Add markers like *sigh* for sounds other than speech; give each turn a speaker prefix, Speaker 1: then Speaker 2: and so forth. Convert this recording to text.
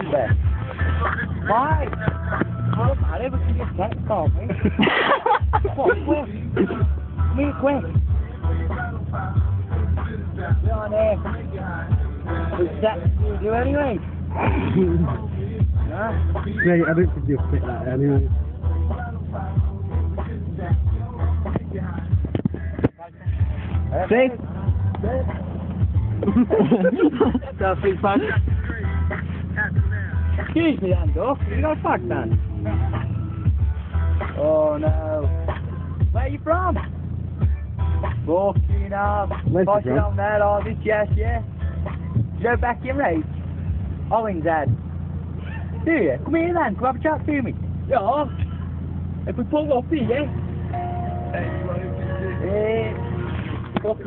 Speaker 1: Ben? Why? How about it? We can get that for me. What, quick? Come here, quick. Get on there. What's that you do anyway? Huh?
Speaker 2: Mate, I don't think you'll fit that anyway.
Speaker 1: That's big fun. Excuse me, Ando. You got a fuck man? *laughs* Oh no. Where you from? Burkina.
Speaker 2: Where's you
Speaker 1: Fuck
Speaker 2: from?
Speaker 1: down there, all this, yes, yeah. You go back in race? Owen's head. Do you? Come here then, come have a chat to me.
Speaker 3: Yeah. If we pull off here, yeah?